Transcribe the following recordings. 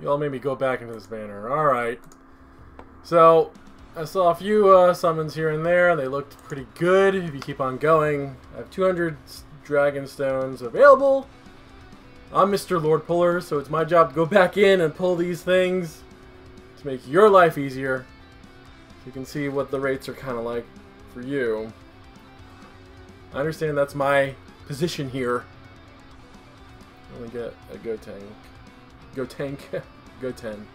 You all made me go back into this banner. Alright. So, I saw a few uh, summons here and there. They looked pretty good if you keep on going. I have 200 Dragon Stones available. I'm Mr. Lord Puller, so it's my job to go back in and pull these things to make your life easier. You can see what the rates are kind of like for you. I understand that's my position here. Only get a Gotenks. Gotenks. Goten.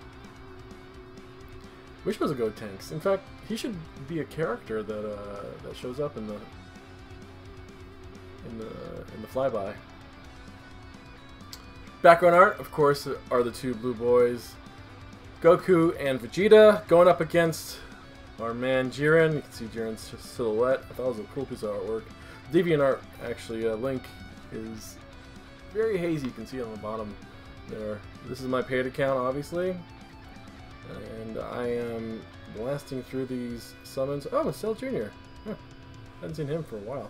Wish was a Gotenks. In fact, he should be a character that uh, that shows up in the in the in the flyby. Background art, of course, are the two blue boys, Goku and Vegeta, going up against our man Jiren. You can see Jiren's silhouette. I thought it was a cool piece of artwork. Deviant art, actually, uh, Link is very hazy. You can see it on the bottom there. This is my paid account, obviously. And I am blasting through these summons. Oh, Cell Jr. Huh. Haven't seen him for a while.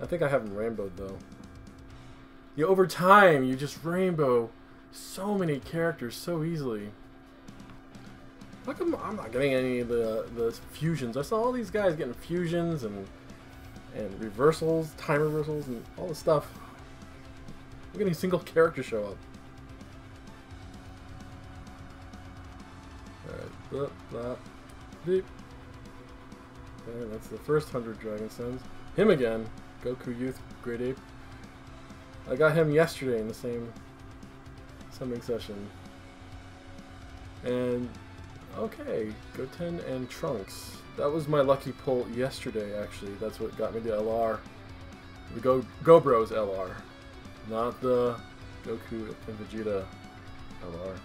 I think I have him rainbowed, though. Yeah, over time, you just rainbow so many characters so easily. How come I'm not getting any of the, the fusions? I saw all these guys getting fusions and and reversals, time reversals, and all this stuff. We're getting a single character show up. Blah, beep. Okay, that's the first 100 Dragon Stones. Him again. Goku Youth Great Ape. I got him yesterday in the same summoning session. And, okay, Goten and Trunks. That was my lucky pull yesterday, actually. That's what got me the LR. The Go, Go Bros LR. Not the Goku and Vegeta LR.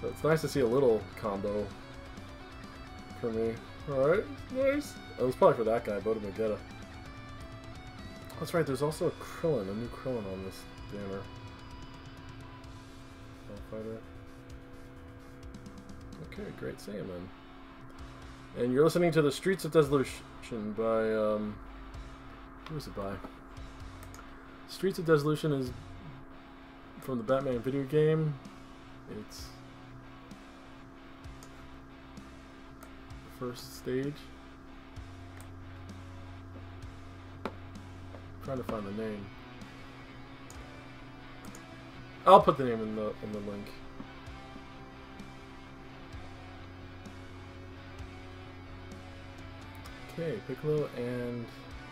So it's nice to see a little combo for me. Alright, nice. It was probably for that guy, Boda Magetta. That's right, there's also a Krillin, a new Krillin on this banner. Fighter. Okay, great Saiyaman. And you're listening to the Streets of Desolation by, um, who is it by? Streets of Desolation is from the Batman video game. It's first stage. I'm trying to find the name. I'll put the name in the in the link. Okay, Piccolo and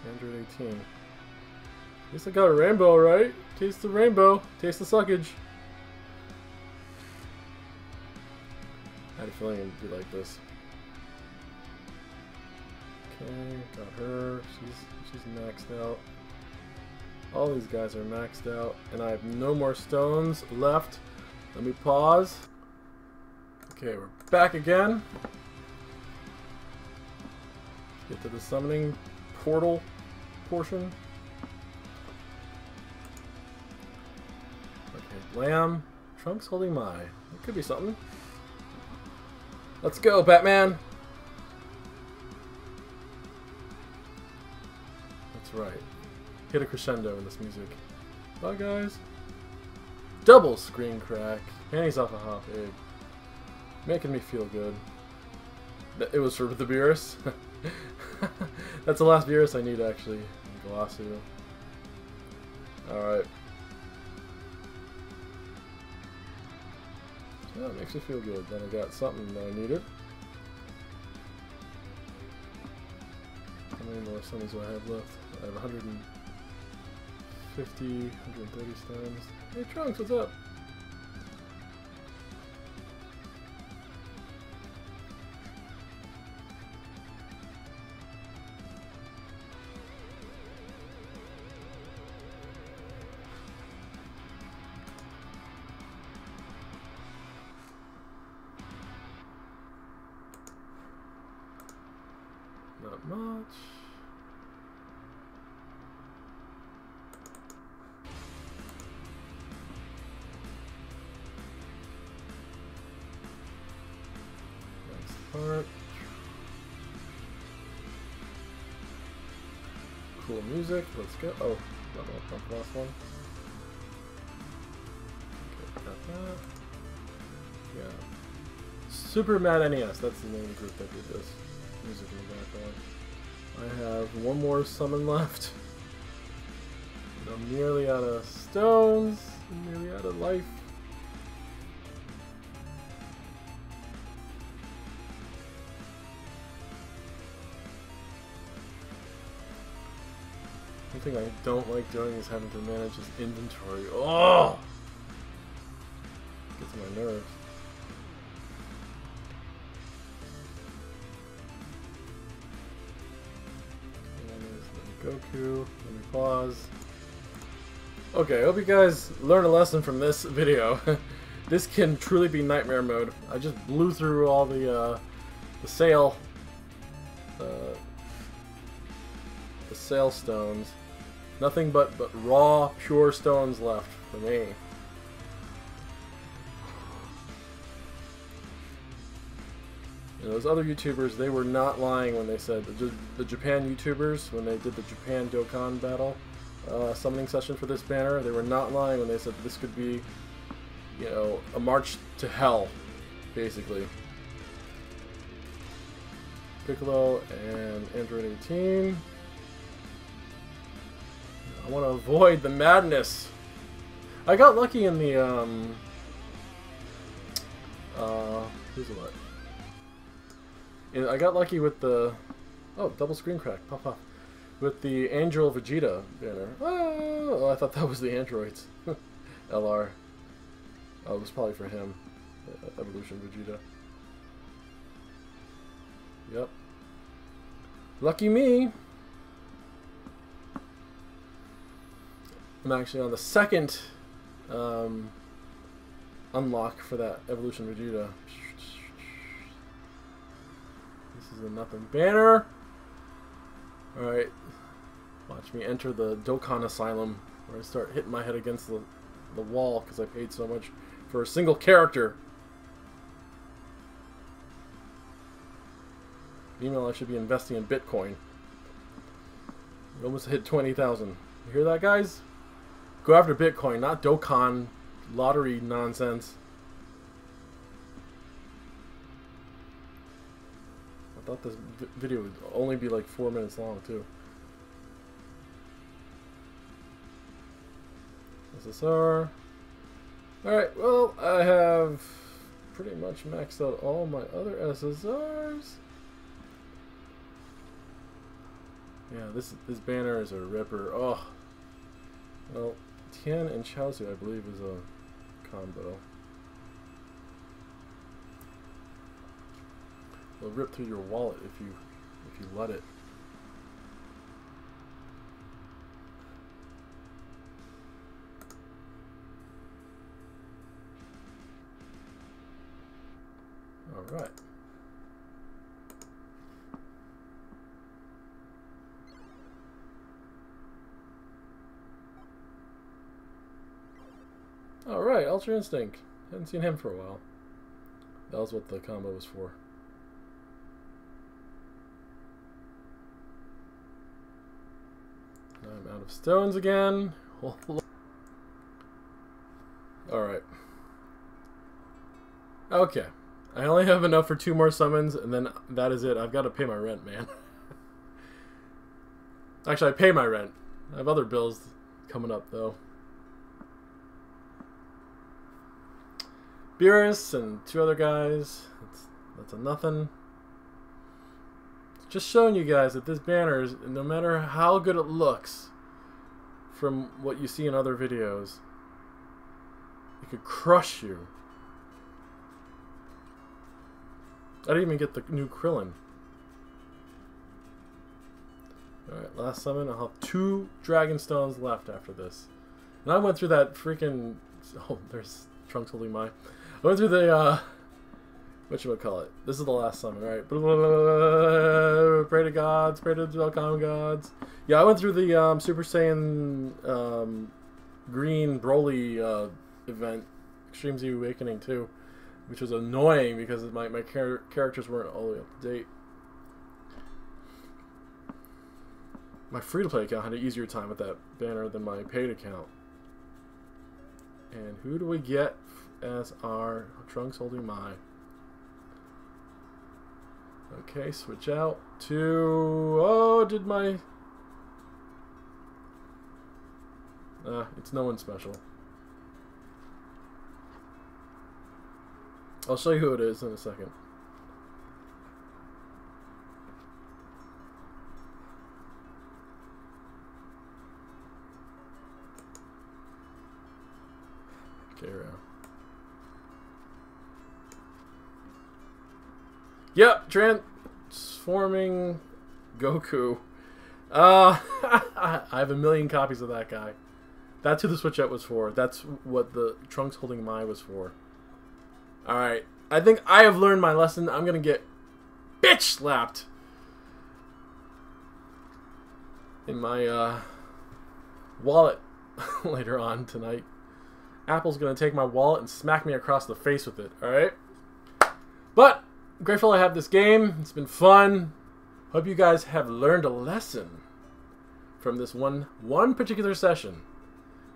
Android 18. At least I got a rainbow, right? Taste the rainbow. Taste the suckage. I had a feeling it'd be like this. Okay, got her. She's she's maxed out. All these guys are maxed out, and I have no more stones left. Let me pause. Okay, we're back again. Get to the summoning portal portion. Okay, Lamb. Trunks holding my. It could be something. Let's go, Batman! That's right. Hit a crescendo in this music. Bye, guys. Double screen crack. Panties off a hop egg. Making me feel good. It was for the Beerus. That's the last Beerus I need, actually. Glossu. Alright. Yeah, it makes me feel good. Then I got something that I needed. How many more summons do I have left? I have 150, 130 stones. Hey Trunks, what's up? Not much. Part. Cool music. Let's go. Oh, not, not the last one. Okay, got that. Super Mad NES, that's the name of the group that did this. Music in the background. I have one more summon left. And I'm nearly out of stones, I'm nearly out of life. Thing I don't like doing is having to manage this inventory. Oh! Gets my nerves. Goku. Let me pause. Okay, I hope you guys learned a lesson from this video. this can truly be nightmare mode. I just blew through all the uh, the sail, uh, the sail stones. Nothing but but raw, pure stones left for me. And those other YouTubers, they were not lying when they said the, the Japan YouTubers when they did the Japan Dokkan battle uh, summoning session for this banner, they were not lying when they said this could be, you know, a march to hell, basically. Piccolo and Android 18. I want to avoid the madness. I got lucky in the um. Uh, who's what? I got lucky with the... Oh, double screen crack. Pop. With the Angel Vegeta banner. Oh, I thought that was the androids. LR. Oh, it was probably for him. Evolution Vegeta. Yep. Lucky me! I'm actually on the second um, unlock for that Evolution Vegeta. This is a nothing banner. Alright. Watch me enter the Dokkan Asylum where I start hitting my head against the, the wall because I paid so much for a single character. Meanwhile, I should be investing in Bitcoin. We almost hit 20,000. You hear that, guys? Go after Bitcoin, not Dokkan lottery nonsense. I thought this video would only be like four minutes long, too. SSR. Alright, well, I have pretty much maxed out all my other SSRs. Yeah, this this banner is a ripper. Oh. Well, Tien and Chaozu, I believe, is a combo. It'll rip through your wallet if you if you let it. Alright, Ultra Instinct. Hadn't seen him for a while. That was what the combo was for. I'm out of stones again. Alright. Okay. I only have enough for two more summons, and then that is it. I've got to pay my rent, man. Actually, I pay my rent. I have other bills coming up, though. Beerus and two other guys. That's, that's a nothing. Just showing you guys that this banner is no matter how good it looks from what you see in other videos it could crush you. I didn't even get the new Krillin. Alright last summon. I'll have two Dragon Stones left after this. And I went through that freaking oh there's Trunks holding my I went through the uh what you call it? This is the last summon, right? Pray to gods, pray to the Dokkan gods. Yeah, I went through the um, Super Saiyan um, Green Broly uh, event, Extreme Z Awakening too, which was annoying because my my char characters weren't all the way up to date. My free to play account had an easier time with that banner than my paid account. And who do we get as our Trunks holding my? Okay, switch out to... Oh, did my... Uh, it's no one special. I'll show you who it is in a second. Right. Yep, transforming Goku. Uh, I have a million copies of that guy. That's who the switch up was for. That's what the Trunks holding my was for. Alright. I think I have learned my lesson. I'm gonna get bitch slapped in my uh, wallet later on tonight. Apple's gonna take my wallet and smack me across the face with it, alright? But grateful I have this game. It's been fun. Hope you guys have learned a lesson from this one one particular session.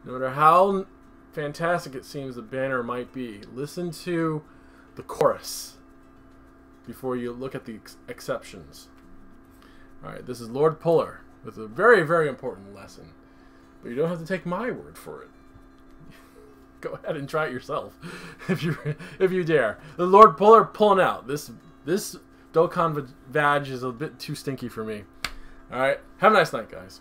No matter how fantastic it seems the banner might be, listen to the chorus before you look at the ex exceptions. Alright, this is Lord Puller with a very, very important lesson. But you don't have to take my word for it. Go ahead and try it yourself if you if you dare. The Lord Puller pulling out. This this Dokkan Vag is a bit too stinky for me. Alright, have a nice night, guys.